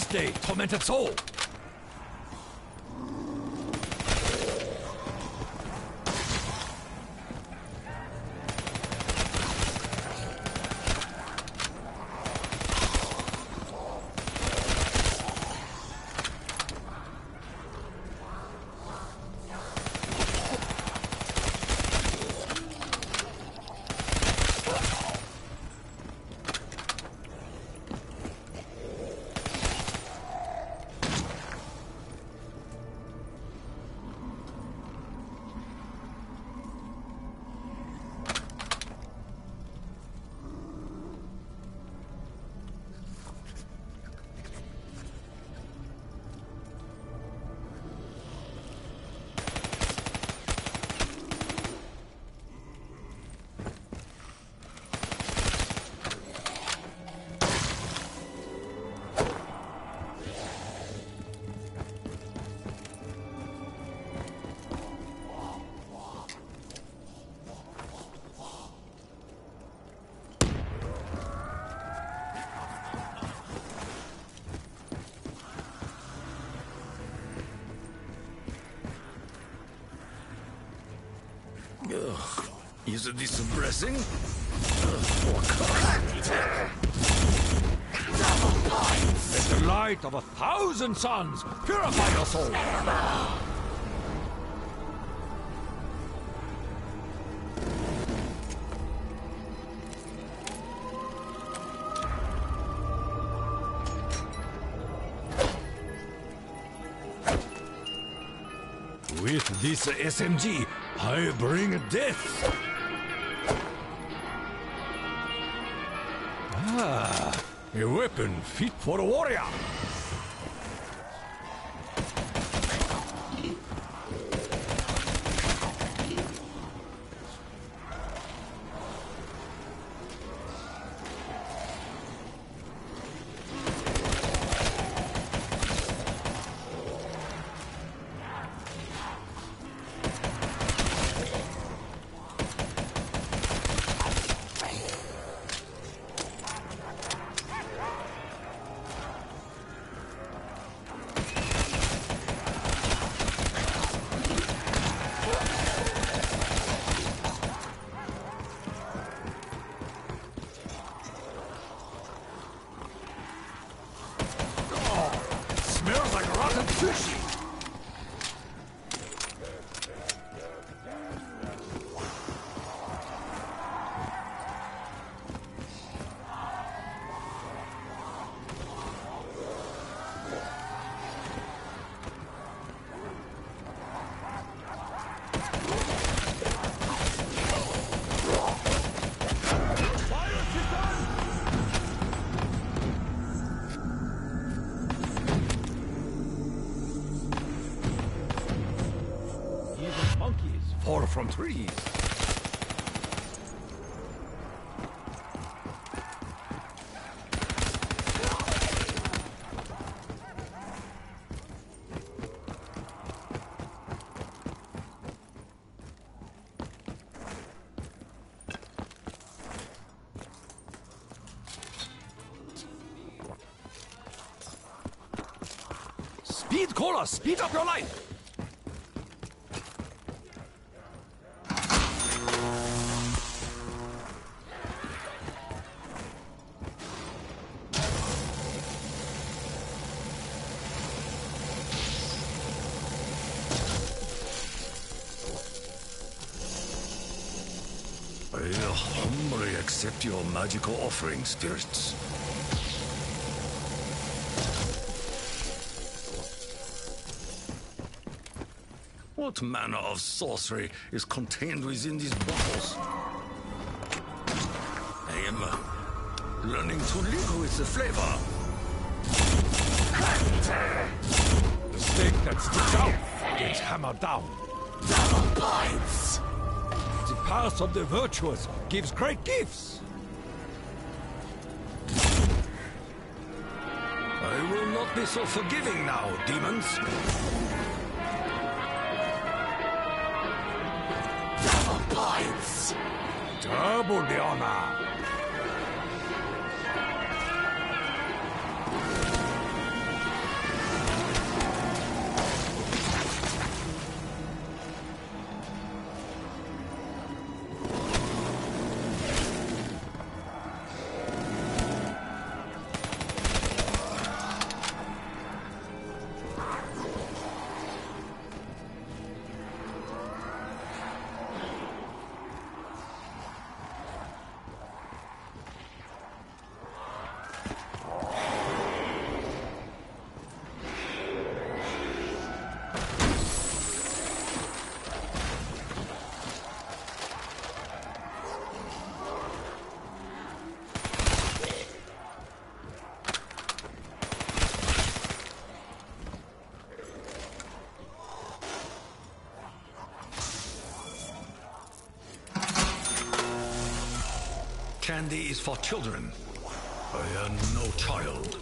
this day, tormented soul? A? Let the light of a thousand suns purify your soul. With this SMG, I bring death. Ah, a weapon fit for a warrior. Like from trees. Speed cola, speed up your life. Accept your magical offering, spirits. What manner of sorcery is contained within these bottles? I am uh, learning to live with the flavor. The stake that sticks out gets hammered down. Double points! The path of the virtuous gives great gifts. I will not be so forgiving now, demons. Double points! Double the honor. Candy is for children. I am no child.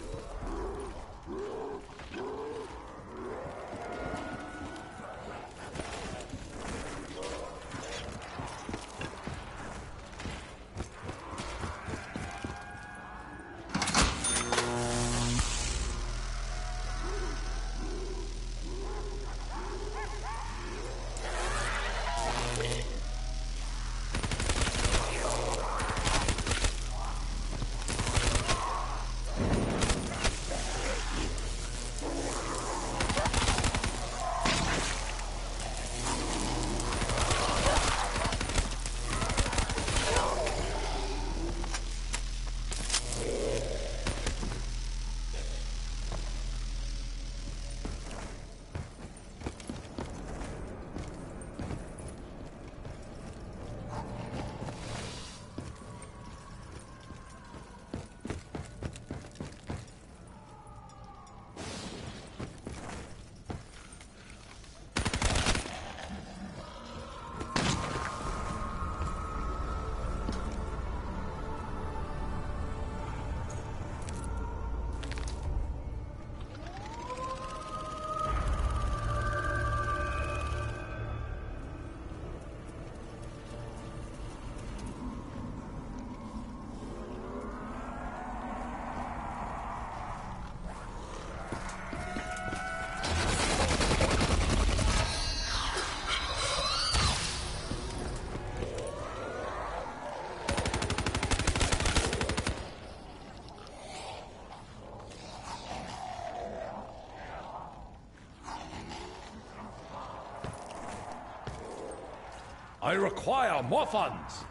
I require more funds.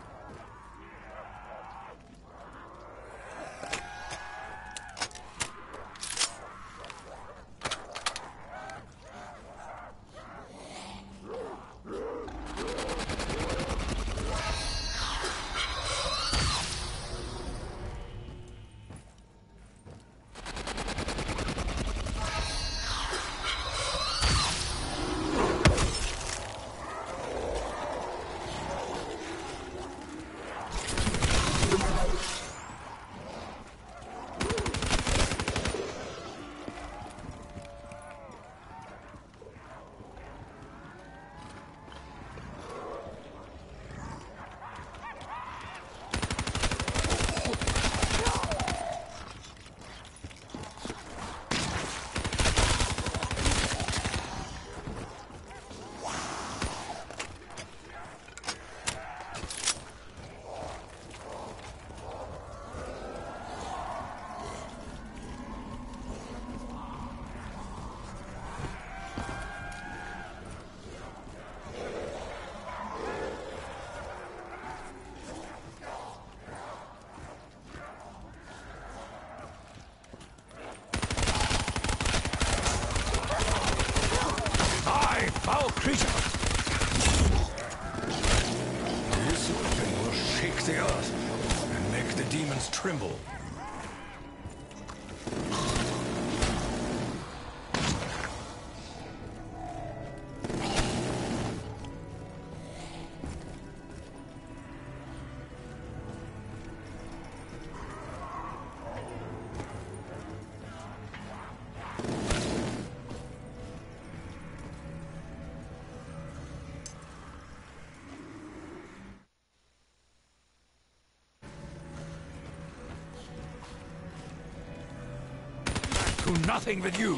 Do nothing with you.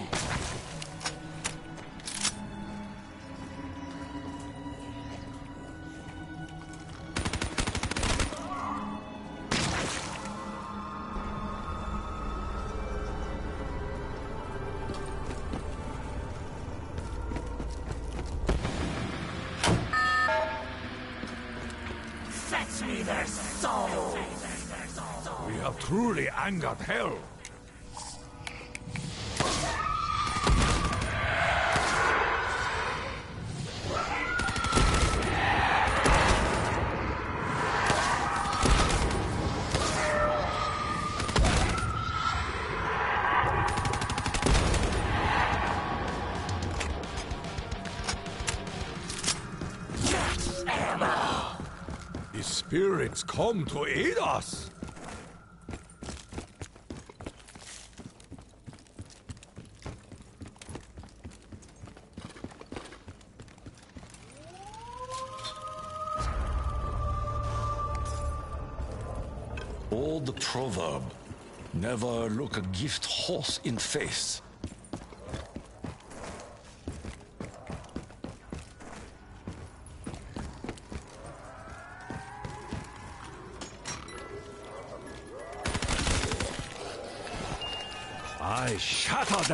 Fetch me their souls! We have truly angered hell. Spirits come to aid us. Old proverb. Never look a gift horse in face.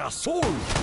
I shatter their souls.